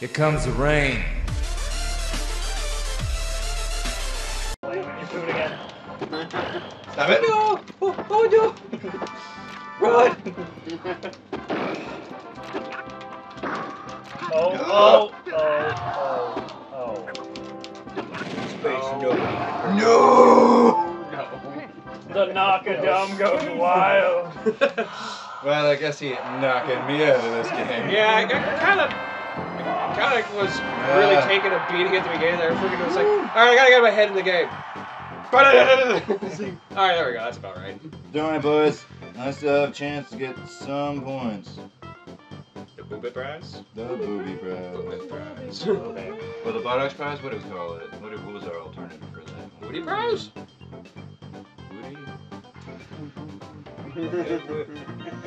Here comes the rain. Play with your food again. Stop it. No! Oh, oh no! Run! Oh, oh, oh, oh, Space nobody. No. oh. The knockadum goes wild. Well, I guess he knocking me out of this game. Yeah, I kind of, kind of was really Yeah. taking a beating at the beginning there. Freaking was like, all right, I gotta get my head in the game. all right, there we go. That's about right. Doing it, boys. I still have a chance to get some points. The boobit prize. The booby Boobit prize. prize. Okay. Well, the buttocks prize. What do we call it? What, what was our alternative for that? Woody prize. Booty. I'm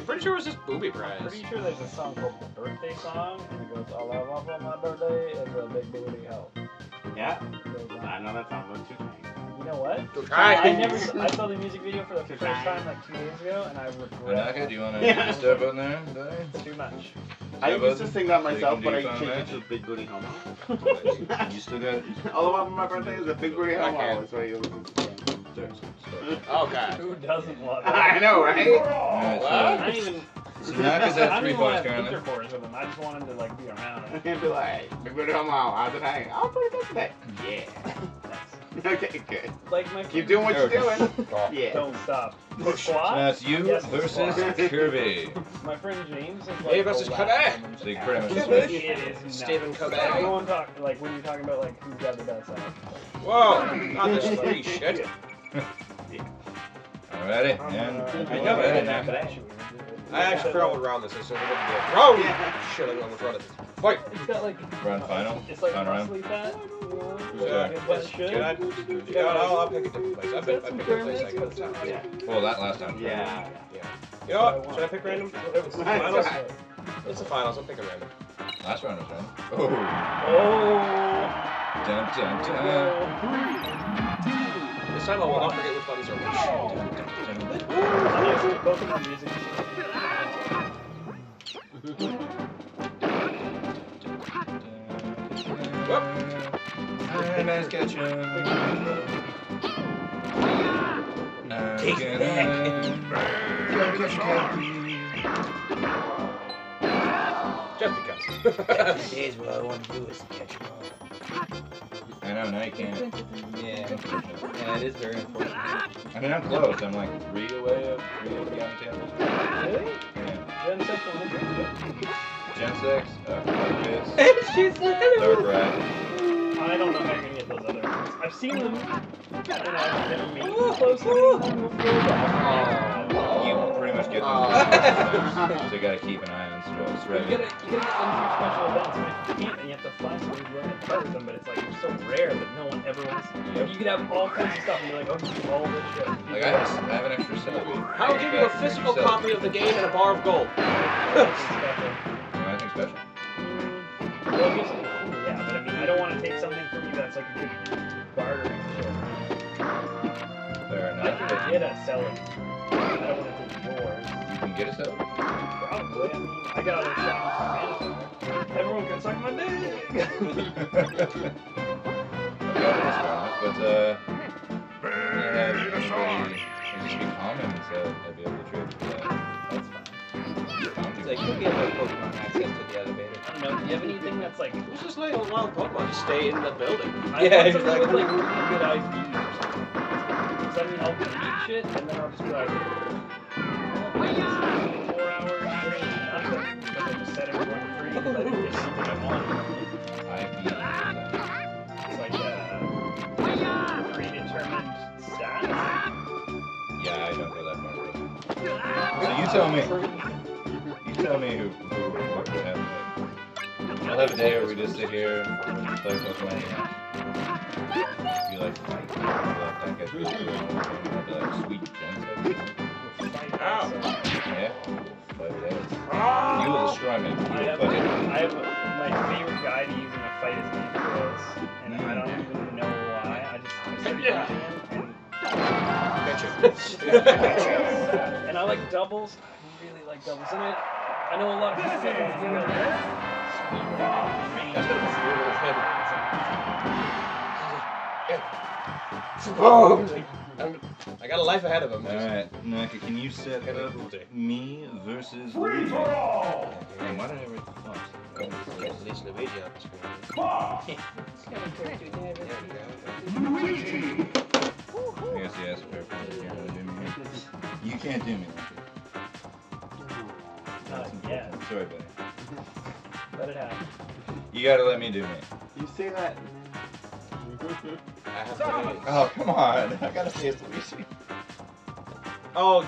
pretty sure it was just booby prize. Pretty sure there's a song called the Birthday Song, and it goes, All I want for my birthday is a big booty hoe. Yeah, I know that song, but too You know what? Go try. I never. Saw, I saw the music video for the first time like two days ago, and I regret. Anaka, do you want to Yeah. step on there, buddy? It's too much. I used to sing that myself, but I changed it to Big Booty Homo. You still got. All I want for my birthday is a Big Booty Homo. Okay. That's what he was Oh god. Who doesn't love it? I know, right? Alright, What? I so don't even. So Naka's at I don't three even want points to currently. with him. I just want him to like be around. I can't be like, Big Booty Homo, how's it hang? Oh, pretty good today. Yeah. okay, good. Like my Keep doing what you're doing. Yeah. Don't stop. So Pourquoi? that's you Yes, versus squat. Kirby. My friend James is like. Hey, versus the Kobe. last woman So you to pretty ask. much switch. It is nuts. Stephen Kobe. Everyone talk like when you're talking about like who's got the best ass. Whoa. Not this free shit. Alrighty, I'm, and uh, I know got it. it. Actually, I actually forgot what round this is, so we're gonna do. Oh Yeah. shit! I almost run it. Fight. It's got like Round final? It's like Final round? muscly fat. You know? Who's like that? it was should. Can I? Yeah, I'll, I'll pick a different place. I pick, I pick a place I got time. Yeah. Well, that last time. Yeah. You know what? Should I pick random? It's the finals. Alright. It's the finals. I'm picking random. Last round was random. Oh. Oh. Dun, dun, dun. This time I will not forget which buttons are which. Both of my music. And let's catch him. Take Just because. Today's what I want to do is catch them all. I know, now you can't. Yeah, yeah, it is very important. I mean, I'm close. I'm like three away of three of the on the table. Really? Yeah. Gen Six on the Gen 6, uh, Focus, She's Dark Rat. I don't know how you're gonna get those other ones. I've seen them, and I've never made them close to them before. But You pretty much get them. Oh. so you gotta keep an eye on scrolls, you right? gotta, you gotta get them through special events, and if you can't, then you have to flash them and run it part of them. But it's like it's so rare that no one ever wants. Like you could have all kinds of stuff, and you're like, oh, you all this shit. Like, I have, I have an extra cell. I'll give you a physical copy of the game and a bar of gold. Anything special? Mm, well, I guess it's cool, yeah, but I mean, I don't want to take something from you that's like a good bartering shit. Fair I enough. can But get a selling. I don't want to take yours. you can get a cell. Probably. I mean, I got other from Everyone can suck my dick. but uh, yeah, it'd just be common, so I'd be able to trade for that. That's fine. It's like, who gave a Pokemon access to the elevator? I don't know. Do you have anything that's like? It's just like a wild Pokemon. Just stay in the building. I Yeah, want something with like really good ID or something. Because I mean, I'll delete shit and then I'll just be like, well, I guess four hours straight, nothing. Because I just set everyone free because I didn't something I wanted. IP. It's like uh, predetermined stats. Yeah, I don't go that far. So you tell me. You tell me who, who what would happen. I'll have a day where we just sit here, play Pokemon. Be like, fight. That guy's really cool. Like, sweet Ow. Yeah. You Ah! will destroy me. You I have. I have my favorite guy to use in a fight is Ampharos, and I don't even know why. I just I started Yeah. using him, and, and I like doubles. I really like doubles, and I I know a lot of people don't do it. That's gonna be weird little head. Boom! I'm- got a life ahead of him. Alright, Naka, can you set Have up me versus Luigi? Man, why did I write the font? At least Luigi on the screen. I guess he asked for it. You can't do me Sorry, buddy. Let it happen. You gotta let me do me. You say that. I have to Oh, come on. I gotta face Luigi. Oh,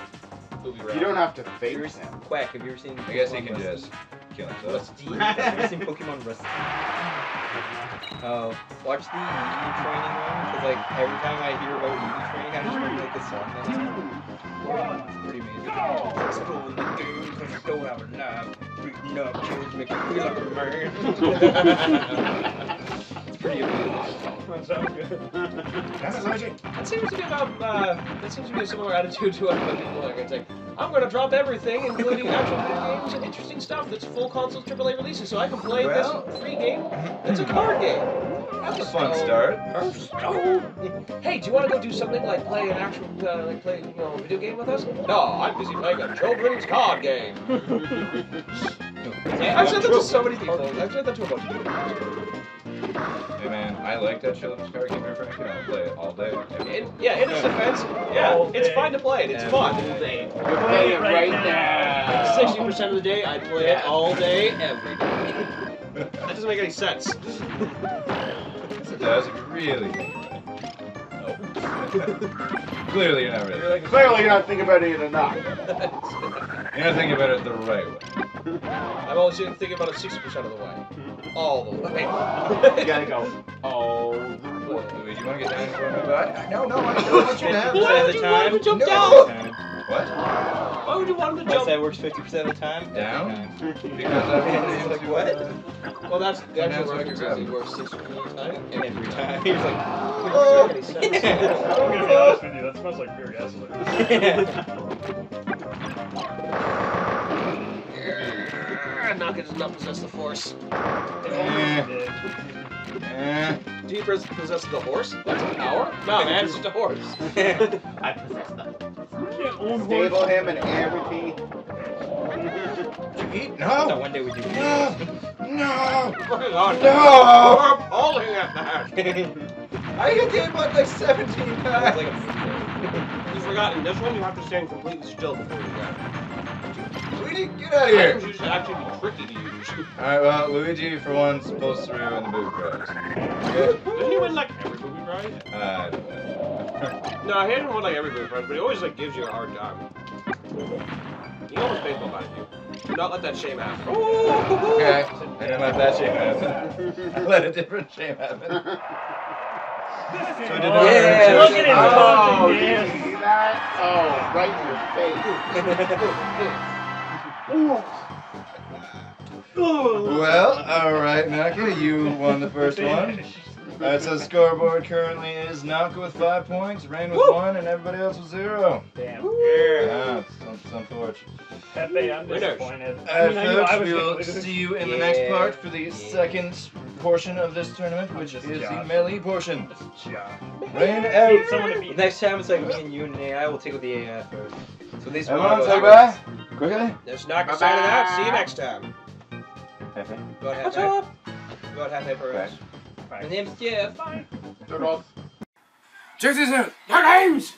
booby You don't have to face him. Quack, have you ever seen? I guess he Pokemon can Rust- just kill himself. Rusty. have you ever seen Pokemon Rust? Oh, watch the EV training one, because like every time I hear about EV training, I just remember like the song they have. It's pretty amazing. Explode the game, cause you don't have a life. Beating up kids, make you feel like a man. it's pretty. That sounds good. That's Luigi. That seems to be about. Uh, that seems to be a similar attitude to what people like. It's like I'm gonna drop everything, including actual video games and interesting stuff that's full console AAA releases, so I can play Well- this free game. It's a card game. That's a fun start. Hey, do you want to go do something like play an actual, uh, like play, you know, a video game with us? No, I'm busy playing a children's card game. I've said that to so many people. I've said that to a bunch of people. Hey man, I like that children's card game you're Frank, and I'll play it all day. every day. In, yeah, in its defense, yeah, All it's day. fun to play it. It's Yeah. fun. You're playing it right now. Sixty percent of the day, I play it all day, every day. That doesn't make any sense. Yes, it does. Really think about it. No. Clearly, you're not really. You're like a- Clearly, you're not thinking about it enough. You're not thinking about it the right way. I'm only thinking about it sixty percent of the way. All the way. You gotta go. Oh, What, Luigi, you want to get down for a minute? I- No, no, I don't want you to have Why would you want to jump No. down? What? Why would you want him to jump? said works 50% of the time. Down? time. Because I It's was like, what? Well, that's the And actual that's what reference you're is he grabbing. works sixty percent of the time. Every time. He's like, Oh. Doesn't make any sense. I'm gonna be honest with you, that smells like pure gasoline. Knock it does not possess the force. Eh. Eh. Do you possess the horse? That's a power? No, man, it's just a horse. I possess them. Yeah, old Stable horse. him in everything. Eat? no, No! one day we do. No! No! Hang on. No! You're appalling at that. I get game like like 17 times. like a You forgot in this one you have to stand completely still before you grab. Luigi, get out of here! used to actually be tricky to use. Alright, well, Luigi, for once, pulls through in the boob prize. Doesn't he win like every movie prize? I don't know. No, he doesn't won like every movie prize, but he always like gives you a hard time. He almost baseball bat you. Do not let that shame happen. Okay, I didn't let that shame happen. I let a different shame happen. So did Oh, Yeah. Look at him Oh, dodging, did you see that? Oh, right in your face. Well, alright, Naka, you won the first one. Alright, so the scoreboard currently is Naka with five points, Rain with Woo. one, and everybody else with zero. Damn. Yeah, it's, it's unfortunate. Pepe, I'm Winners. disappointed. Uh, I mean, I I folks, we'll see you in the Yeah. next part for the Yeah. second portion of this tournament, which is Just the Josh. melee portion. Yeah. Rain Need out. someone to beat. Next time it's like me and you and AI will take out the AI first. So this one. Everyone of say us- bye. Quickly. There's not gonna sign it out. See you next time. Pepe. Go ahead, What's half up? Go ahead, half for us. My name's Jeff. Turtles. Check this out. Your names!